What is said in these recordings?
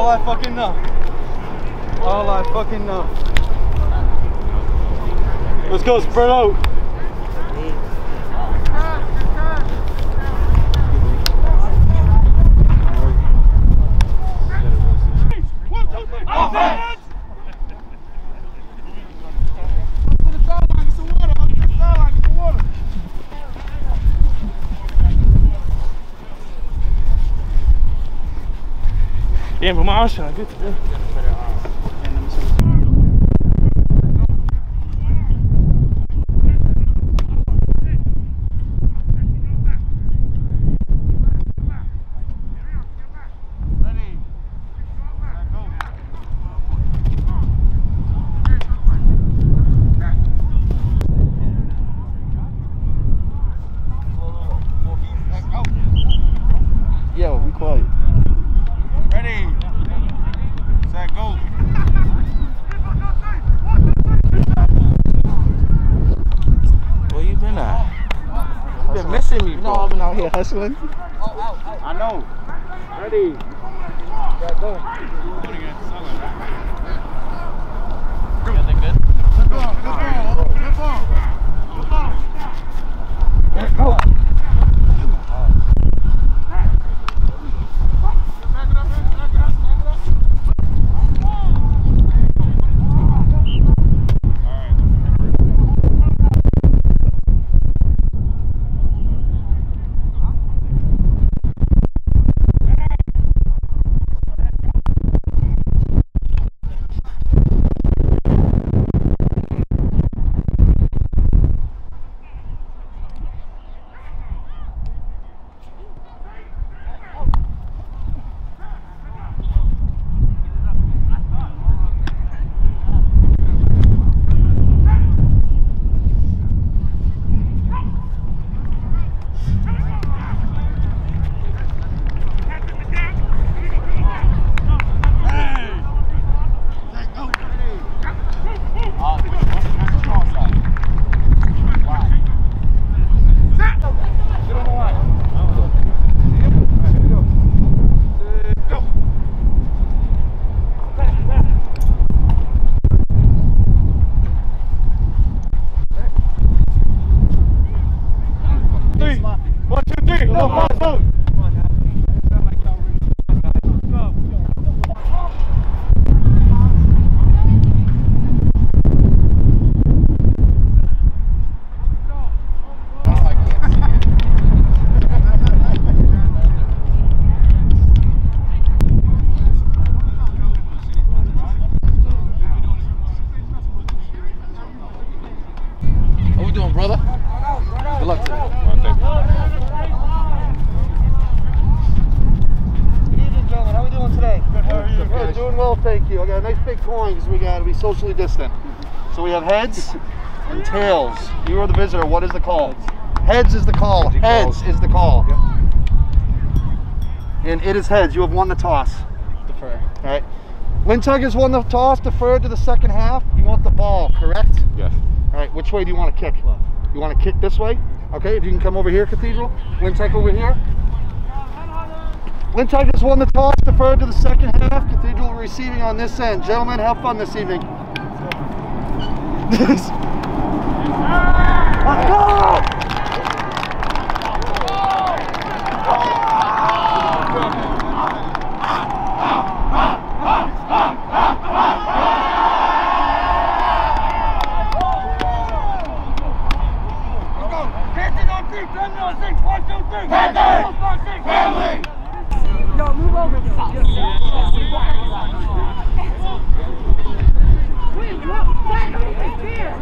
All I fucking know. All I fucking know. Let's go, spread out. gehen wir mal anschauen. Gut. Been missing me, bro. I've been out here hustling. I know. Ready, set, go. Three. Socially distant. So we have heads and tails. You are the visitor. What is the call? Heads is the call. Heads is the call. And it is heads. You have won the toss. Defer. All right. Lynn Tech has won the toss. Deferred to the second half. You want the ball, correct? Yes. All right. Which way do you want to kick? You want to kick this way? Okay. If you can come over here, Cathedral. Lynn Tech over here. Lynn Tech has won the toss. Deferred to the second half. Cathedral receiving on this end. Gentlemen, have fun this evening. Let's go! Ah! Ah! Yeah!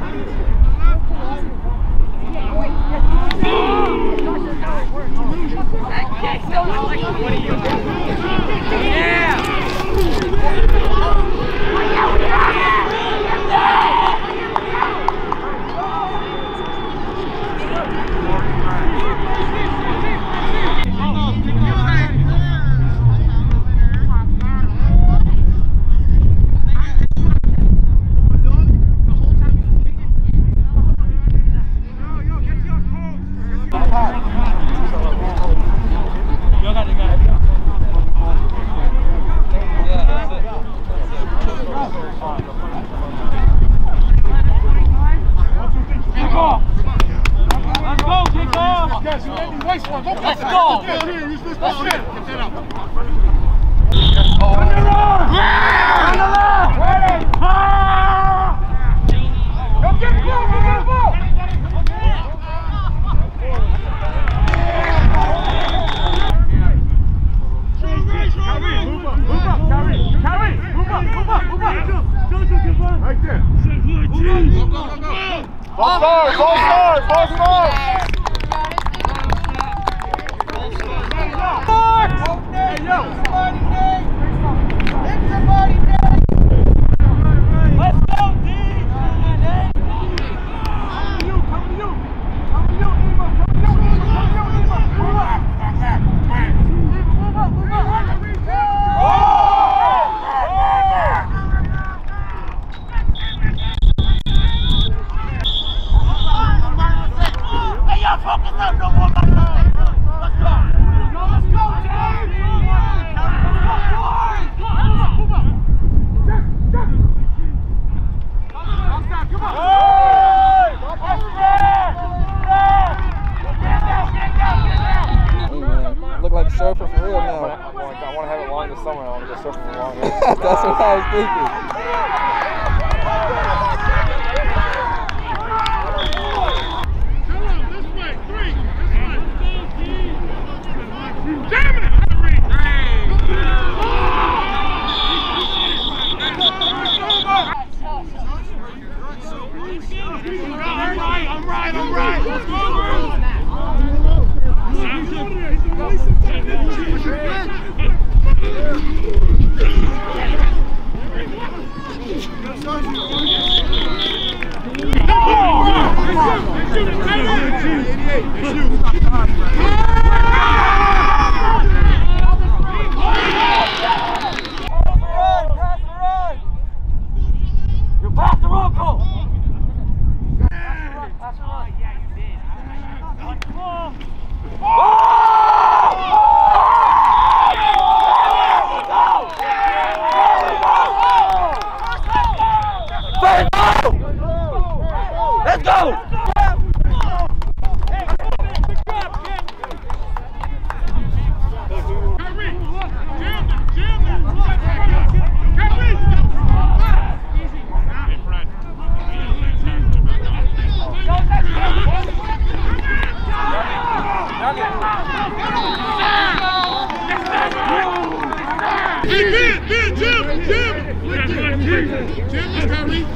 On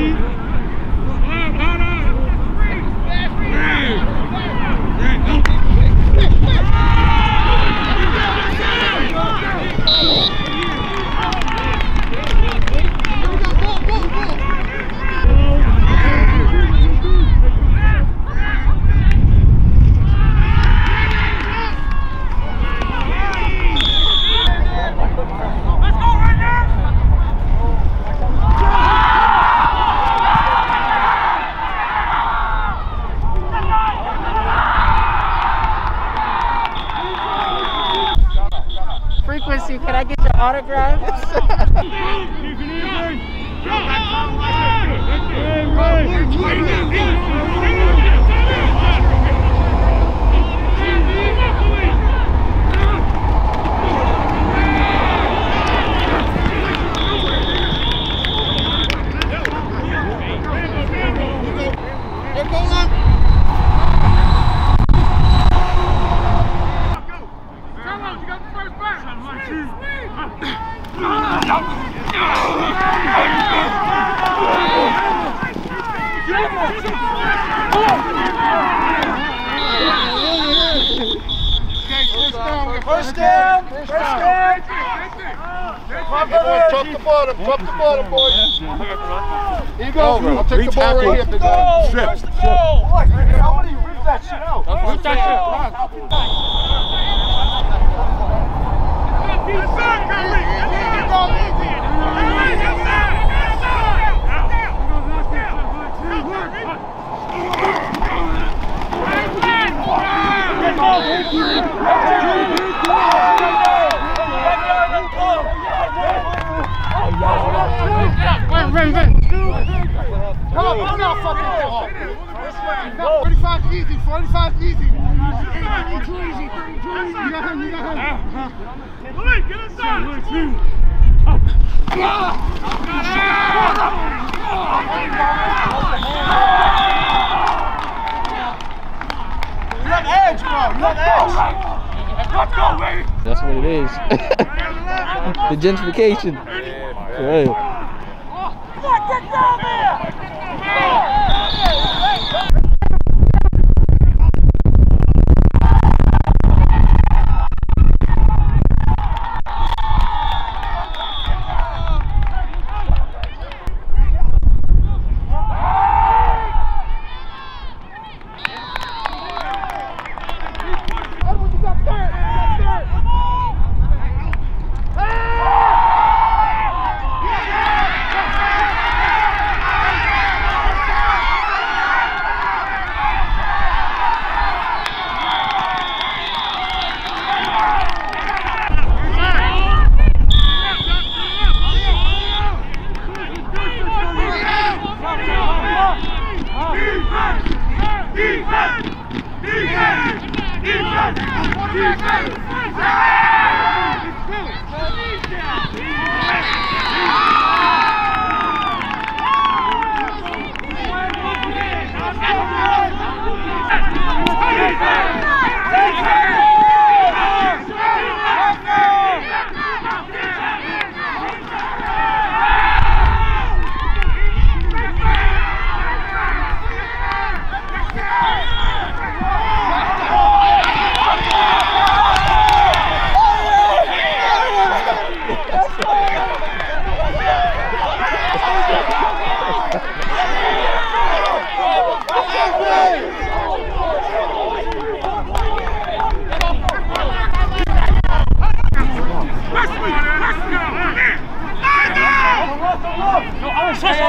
you, Wait a minute. gentrification. Yeah,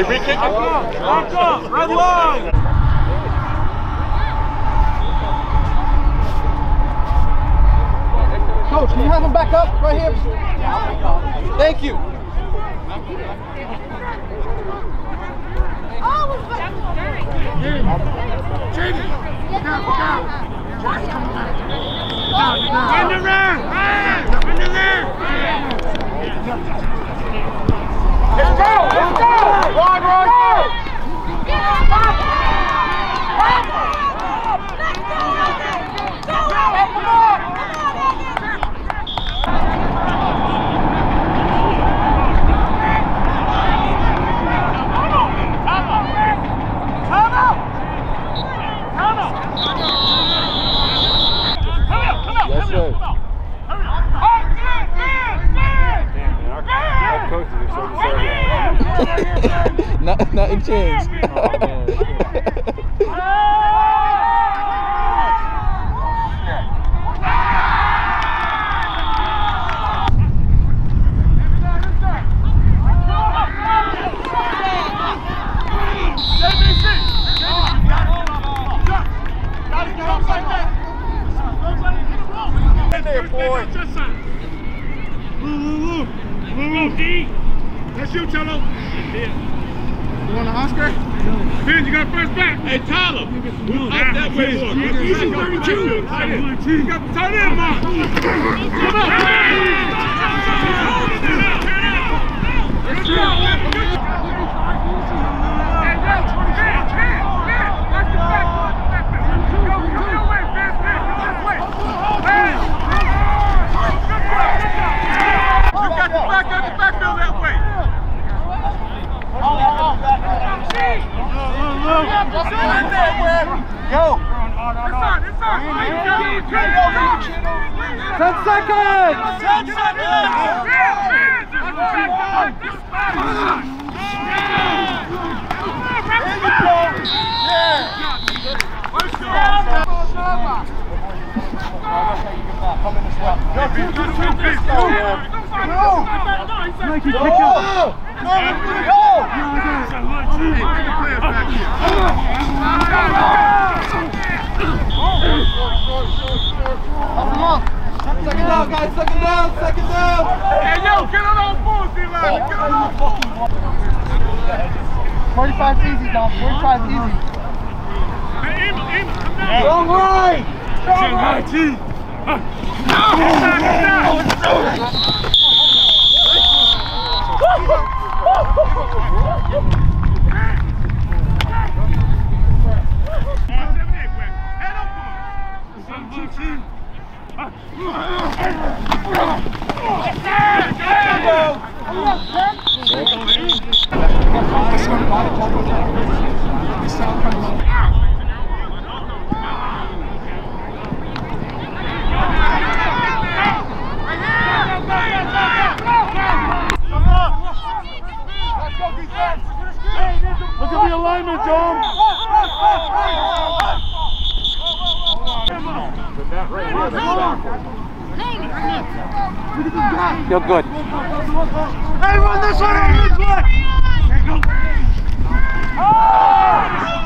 They re kick it. Back up, red line. Coach, can you have him back up right here? Thank you. Jamie, look out, look out. Run the! Peaches. Easy, 32. You got the tight end, Mark. Come on. Let's go. Hey, yo, Ben, Ben, Ben. Let's get back. Go, come your way, Ben, Ben. Come this way. Ben. You got the back out the backfield that way. Go. Inside, inside. Ten seconds. Ten seconds. Second down, guys. Second down. Second down. Hey, yo, get on all fours, D-line. Get on all fours. 45 easy, Dom. 45 easy. Hey, Ema, Ema, come down. Long right. Long right, T. Inside, inside. Look at the alignment, Dom. Feel good. Hey, run this one. Run this one. Screen!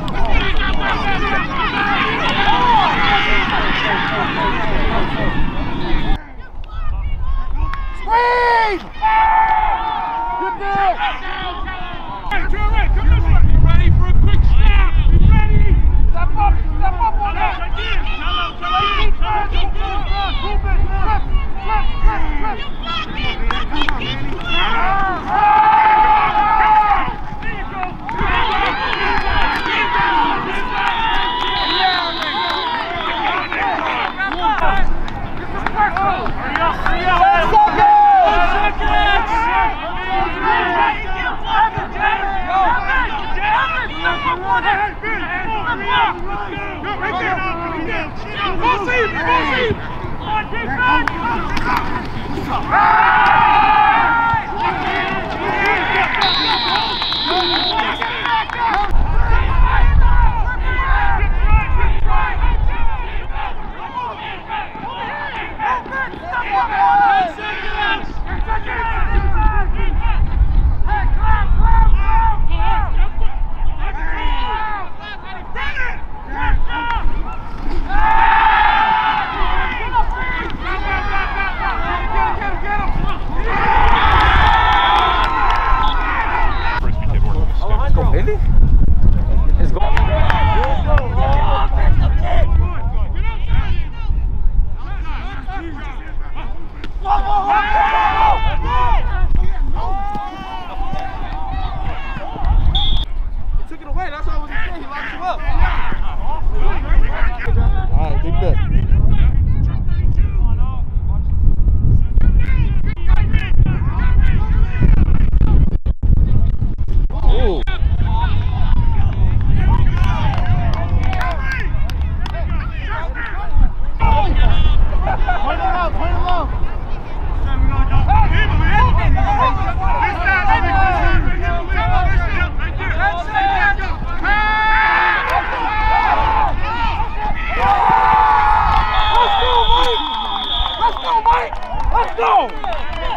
Não!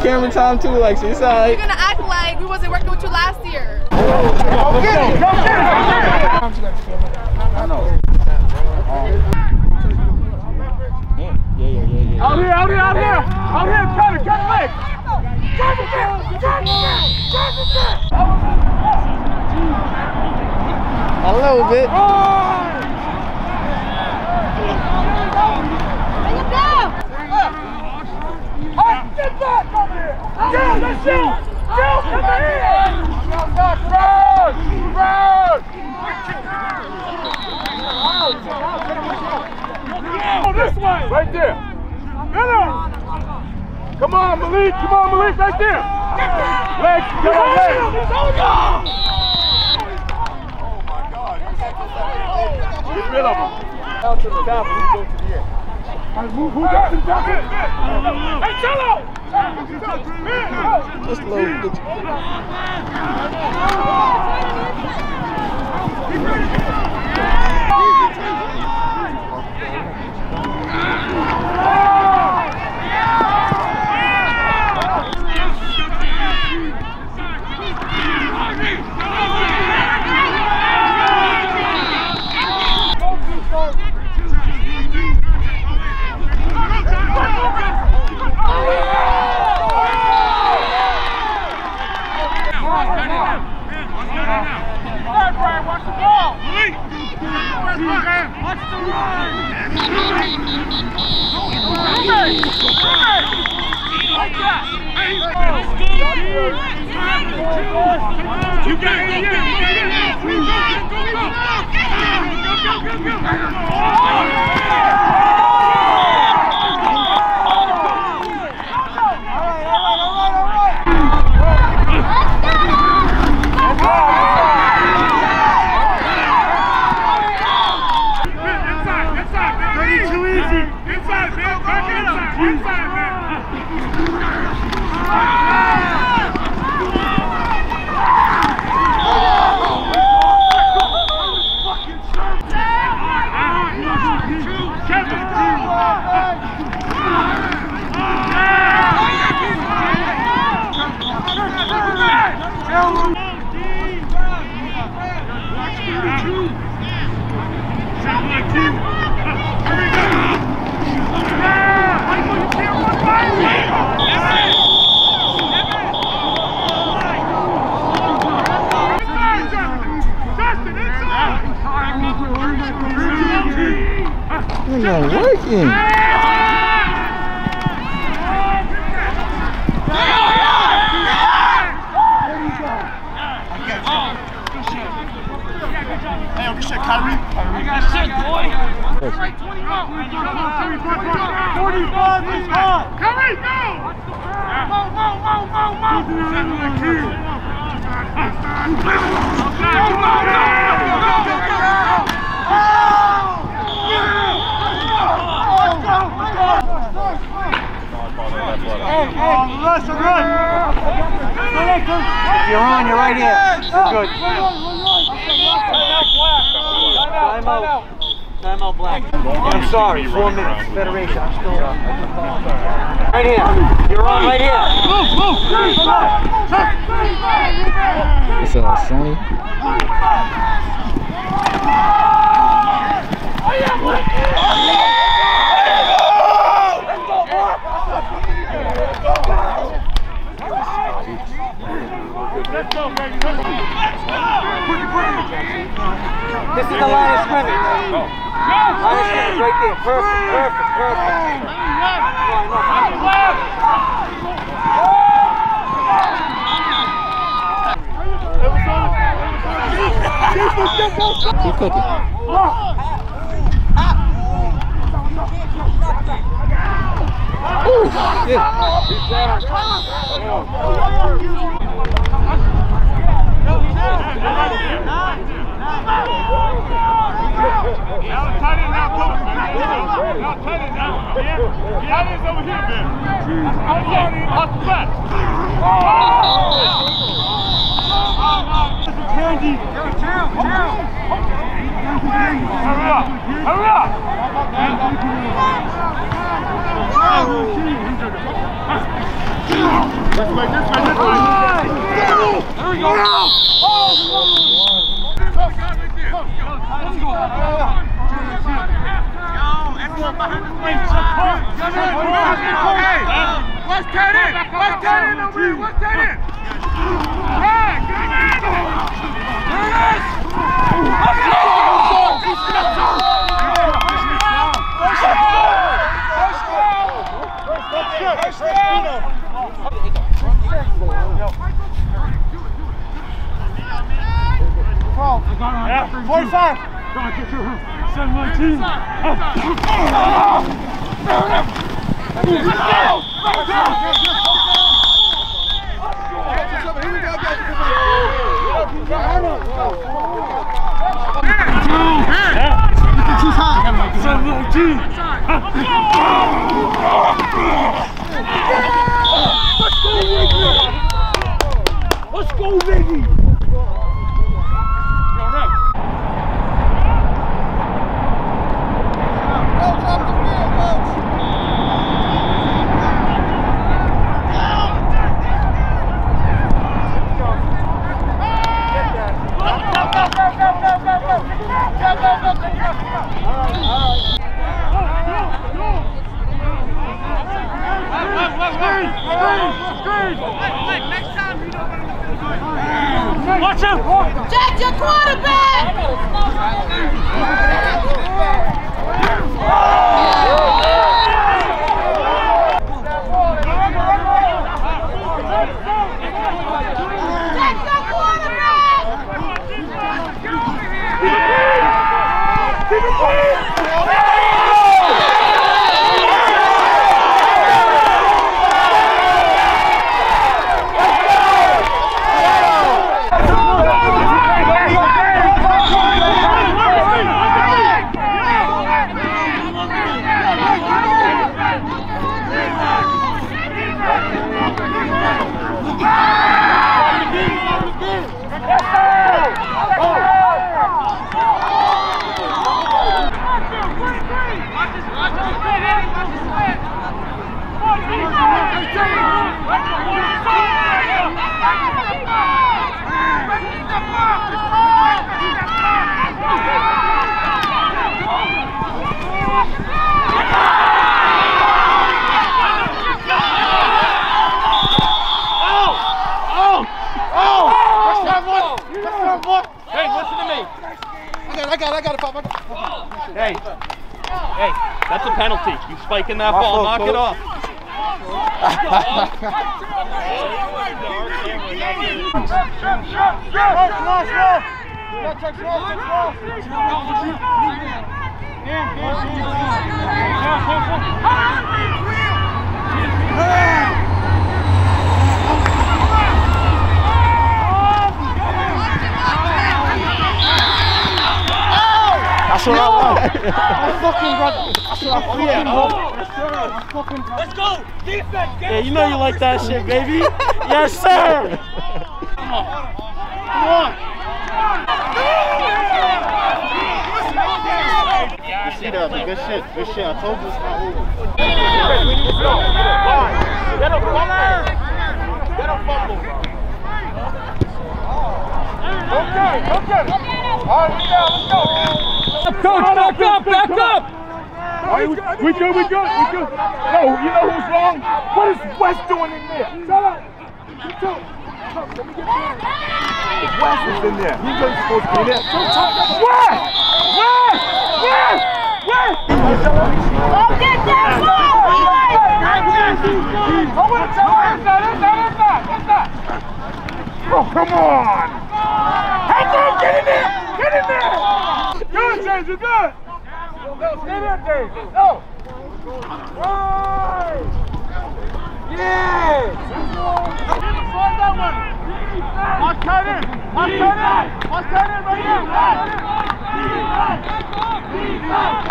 Camera time too, Lexi? It's alright. You're gonna act like we wasn't working with you last year. Yeah, yeah, yeah, yeah. yeah. Out here, out here, out here! Out here, Kevin, get leg! Drive it back! Drive it back! Drive it back! A little bit. Oh! Get back here! Joe, let's shoot! Joe, come! Oh, this way! Right there! Come on, Malik! Come on, Malik! Right there! Come on, legs! Get rid of him. Out to the top and go to the end. Move, who got some jacket? Hey, Cello! Just a little bit. Watch You're on, you're right here. Good. Time out. Time Venmo black. I'm sorry, four minutes. Federation, I'm still. Right here. You're on right here. It's uh, Sony. Let's go, go. This is the line of scrimmage. Line of scrimmage right there. Perfect, perfect, perfect. Keep cooking. Now tight end now, coach. Now tight end there we go. No. Oh, Let's go. Everyone behind the plate. Hey, let's get it. Let's get it over here. Let's get it. Hey, get it. There it is. Let's go. Let's go. Let's go. Let's go. Let's go. Let's go. 12. I got on yeah. 45. Rocket crew. 719. Oh. Oh. Oh. Oh. Oh. Oh. Oh. You spiking that ball, knock it off. That's what I want. I fucking run. That's what I fucking want. Let's go. Defense, get Yeah, you know you like that shit, baby. yes, sir. Come on. You see that? Good shit. Good shit. I told you it's not over. Get him, fumble. Get him, fumble. Okay, okay. All right, we go, let's go. Coach, back up, back up! Right, we, we good, we good, we good. No, you know who's wrong? What is West doing in there? Shut up! You too. West is in there. He's not supposed to be there. West! West! West! West! Go get that ball! Oh, wait, it's that, it's that, that, that, it's that. Oh, come on! Hey, go, get in there! Get in there! Good, James, you're good! No, stay there, Dave. No. Right. Yeah. Slide that one. Watch cut in. Watch cut in. Watch cut in right here. Watch We got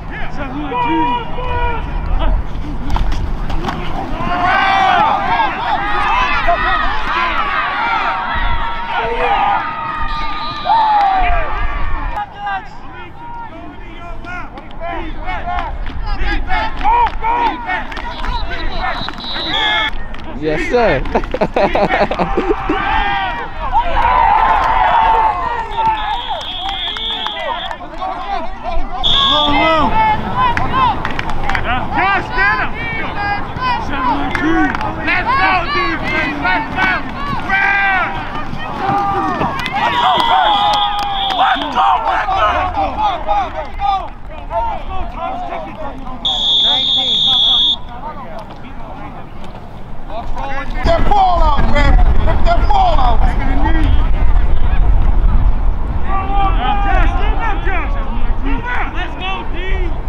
Yes, sir. Josh, stand up. Let's go, defense. Let's go. Round. Let's go, first. Let's go, Let's go. Let's go, Tom's Get that ball out, man. Get that ball out. Josh, move up, Josh. Move up. Let's go, D.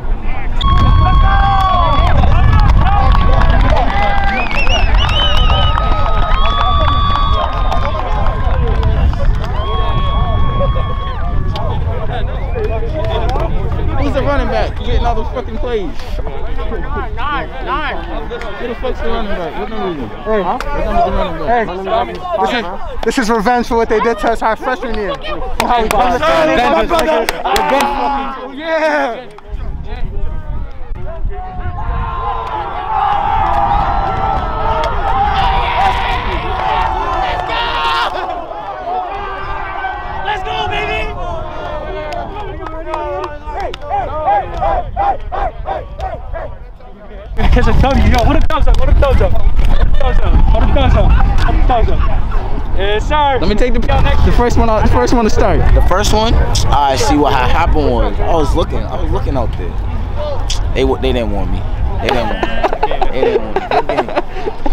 Who's the running back? You getting all those fucking plays? Nine, nine. Who the fuck's the running back? What number is he? Hey, what number is the running back? This is this is revenge for what they did to us our freshman year. How we Yeah. Let's go, baby! Because I tell you, yo, what a thumbs up, what a thumbs up, what a thumbs up, what a thumbs up, what a thumbs up. Yes, sir. Let me take the the first one. out- The first one to start. The first one, I see what happened was I was looking, I was looking out there. They they didn't want me. They didn't want me. They didn't want me. Good game.